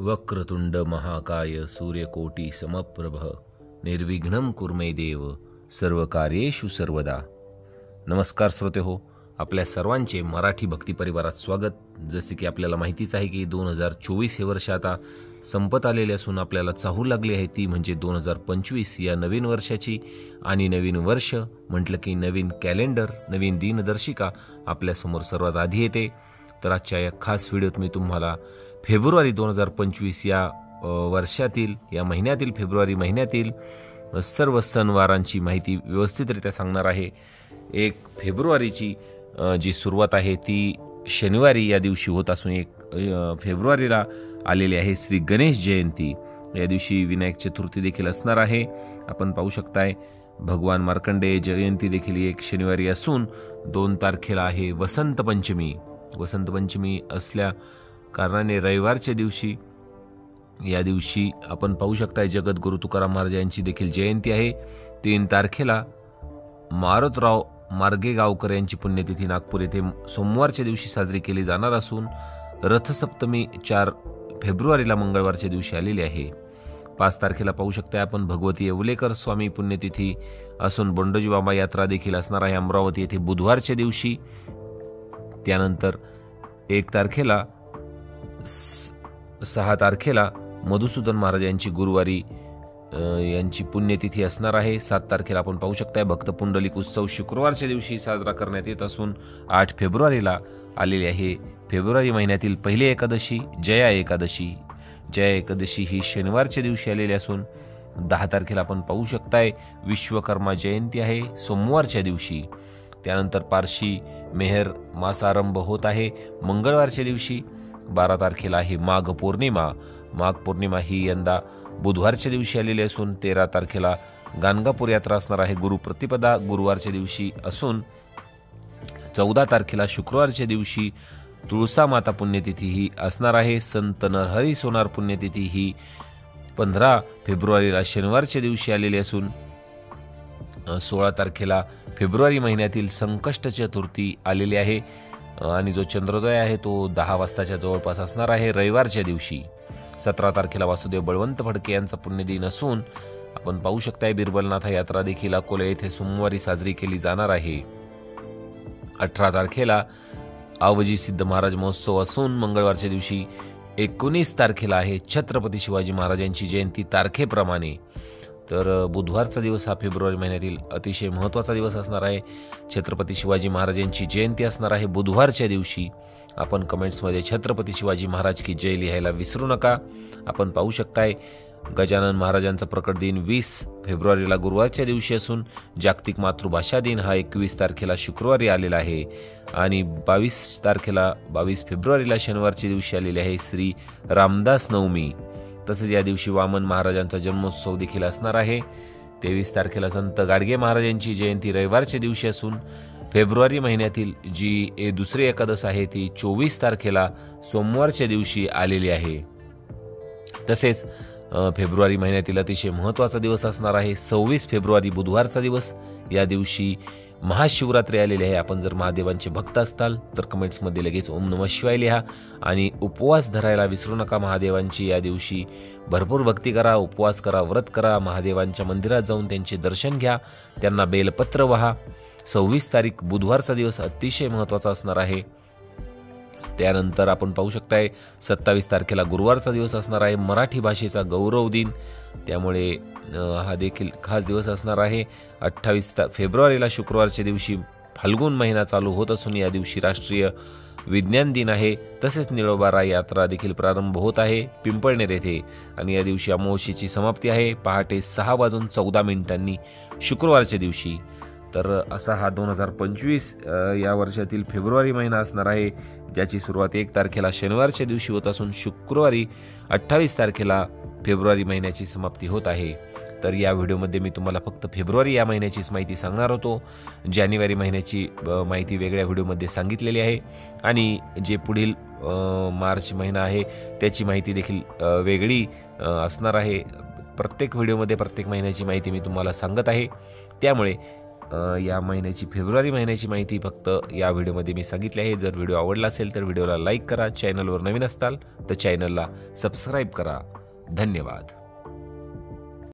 वक्रतुंड महाकाय सूर्यकोटी समप्रभ निर्विघ्न कुर्मे देव सर्व कार्येषु सर्वदा. नमस्कार श्रोते हो आपल्या सर्वांचे मराठी भक्ती परिवारात स्वागत. जसे की आपल्याला माहितीच आहे की दोन हजार चोवीस हे वर्ष आता संपत आलेले असून आपल्याला चाहू लागली आहे ती म्हणजे दोन हजार पंचवीस या नवीन वर्षाची. आणि नवीन वर्ष म्हटलं की नवीन कॅलेंडर नवीन दिनदर्शिका आपल्यासमोर सर्वात आधी येते. तर आजच्या या खास व्हिडिओत मी तुम्हाला फेब्रुवारी दोन हजार पंचवीस या वर्षातील या महिन्यातील फेब्रुवारी महिन्यातील सर्व सणवारांची माहिती व्यवस्थितरित्या सांगणार आहे. एक फेब्रुवारीची जी सुरुवात आहे ती शनिवारी या दिवशी होत असून एक फेब्रुवारीला आलेली आहे श्री गणेश जयंती. या दिवशी विनायक चतुर्थी देखील असणार आहे. आपण पाहू शकताय भगवान मार्कंडेय जयंती देखील एक शनिवारी असून दोन तारखेला आहे वसंत पंचमी. वसंत पंचमी असल्या कारणाने रविवारच्या दिवशी या दिवशी आपण पाहू शकताय जगद्गुरु तुकाराम महाराज यांची देखील जयंती आहे. तीन तारखेला मारुतराव मार्गेगावकर यांची पुण्यतिथी नागपूर येथे सोमवारच्या दिवशी साजरी केली जाणार असून रथसप्तमी चार फेब्रुवारीला मंगळवारच्या दिवशी आलेली आहे. पाच तारखेला पाहू शकताय आपण भगवती येवलेकर स्वामी पुण्यतिथी असून बंडोजी बाबा यात्रा देखील असणार आहे अमरावती येथे बुधवारच्या दिवशी. त्यानंतर एक तारखेला सहा तारखेला मधुसूदन महाराज यांची गुरुवारी यांची पुण्यतिथी असणार आहे. सात तारखेला आपण पाहू शकताय भक्त पुंडलिक उत्सव शुक्रवारच्या दिवशी साजरा करण्यात येत असून आठ फेब्रुवारीला आलेली आहे. फेब्रुवारी महिन्यातील पहिली एकादशी जया एकादशी. जया एकादशी ही शनिवारच्या दिवशी आलेली असून दहा तारखेला आपण पाहू शकताय विश्वकर्मा जयंती आहे सोमवारच्या दिवशी. त्यानंतर पारशी मेहर मासारंभ होत आहे मंगळवारच्या दिवशी. बारा तारखेला आहे माघ पौर्णिमा. माघ पौर्णिमा ही यंदा बुधवारच्या दिवशी आलेली असून तेरा तारखेला गाणगापूर यात्रा असणार आहे. गुरु प्रतिपदा गुरुवारच्या दिवशी असून चौदा तारखेला शुक्रवारच्या दिवशी तुळसा माता पुण्यतिथी ही असणार आहे. संत नरहरी सोनार पुण्यतिथी ही पंधरा फेब्रुवारीला शनिवारच्या दिवशी आलेली असून सोळा तारखेला फेब्रुवारी महिन्यातील संकष्ट चतुर्थी आलेली आहे. आणि जो चंद्रोदय आहे तो दहा वाजताच्या जवळपास असणार आहे रविवारच्या दिवशी. सतरा तारखेला वासुदेव बळवंत फडके यांचा पुण्यदिन असून आपण पाहू शकताय बिरबलनाथ यात्रा देखील अकोला येथे सोमवारी साजरी केली जाणार आहे. अठरा तारखेला आवजी सिद्ध महाराज महोत्सव असून मंगळवारच्या दिवशी एकोणीस तारखेला आहे छत्रपती शिवाजी महाराजांची जयंती तारखेप्रमाणे. तर बुधवारचा दिवस हा फेब्रुवारी महिन्यातील अतिशय महत्त्वाचा दिवस असणार आहे. छत्रपती शिवाजी महाराजांची जयंती असणार आहे. बुधवारच्या दिवशी आपण कमेंट्समध्ये छत्रपती शिवाजी महाराज की जय लिहायला विसरू नका. आपण पाहू शकताय गजानन महाराजांचा प्रकट दिन वीस फेब्रुवारीला गुरुवारच्या दिवशी असून जागतिक मातृभाषा दिन हा एकवीस तारखेला शुक्रवारी आलेला आहे. आणि बावीस तारखेला बावीस फेब्रुवारीला शनिवारच्या दिवशी आलेले आहे श्री रामदास नवमी. तसेच या दिवशी वामन महाराजांचा जन्मोत्सव देखील असणार आहे. तेवीस तारखेला संत गाडगे महाराजांची जयंती रविवारच्या दिवशी असून फेब्रुवारी महिन्यातील जी ए दुसरी एकादश आहे ती चोवीस तारखेला सोमवारच्या दिवशी आलेली आहे. तसेच फेब्रुवारी महिन्यातील अतिशय महत्त्वाचा दिवस असणार आहे. सव्वीस फेब्रुवारी बुधवारचा दिवस. या दिवशी महाशिवरात्री आलेली आहे. आपण जर महादेवांचे भक्त असताल तर कमेंट्समध्ये लगेच ओम नम शिवाय लिहा आणि उपवास धरायला विसरू नका महादेवांची. या दिवशी भरपूर भक्ती करा उपवास करा व्रत करा महादेवांच्या मंदिरात जाऊन त्यांचे दर्शन घ्या त्यांना बेलपत्र व्हा. सव्वीस तारीख बुधवारचा दिवस अतिशय महत्त्वाचा असणार आहे. त्यानंतर आपण पाहू शकताय सत्तावीस तारखेला गुरुवारचा दिवस असणार आहे मराठी भाषेचा गौरव दिन. त्यामुळे हा देखील खास दिवस असणार आहे. अठ्ठावीस ता फेब्रुवारीला शुक्रवारच्या दिवशी फाल्गुन महिना चालू होत असून या दिवशी राष्ट्रीय विज्ञान दिन आहे. तसेच निळोबारा यात्रा देखील प्रारंभ होत आहे पिंपळनेर येथे. आणि या दिवशी अमावस्येची समाप्ती आहे. पहाटे सहा वाजून चौदा मिनिटांनी शुक्रवारच्या दिवशी तर असा हा दोन हजार पंचवीस या वर्षातील फेब्रुवारी महिना असणार आहे ज्याची सुरुवात एक तारखेला शनिवारच्या दिवशी होत असून शुक्रवारी अठ्ठावीस तारखेला फेब्रुवारी महिन्याची समाप्ती होत आहे. तर या व्हिडिओमध्ये मी तुम्हाला फक्त फेब्रुवारी या महिन्याचीच माहिती सांगणार होतो. जानेवारी महिन्याची माहिती वेगळ्या व्हिडिओमध्ये सांगितलेली आहे. आणि जे पुढील मार्च महिना आहे त्याची माहिती देखील वेगळी असणार आहे. प्रत्येक व्हिडिओमध्ये प्रत्येक महिन्याची माहिती मी तुम्हाला सांगत आहे. त्यामुळे या महिन्याची फेब्रुवारी महिन्याची माहिती फक्त या व्हिडिओमध्ये मी सांगितली आहे. जर व्हिडिओ आवडला असेल तर व्हिडिओला लाईक करा. चॅनलवर नवीन असताल तर चॅनलला सबस्क्राईब करा. धन्यवाद.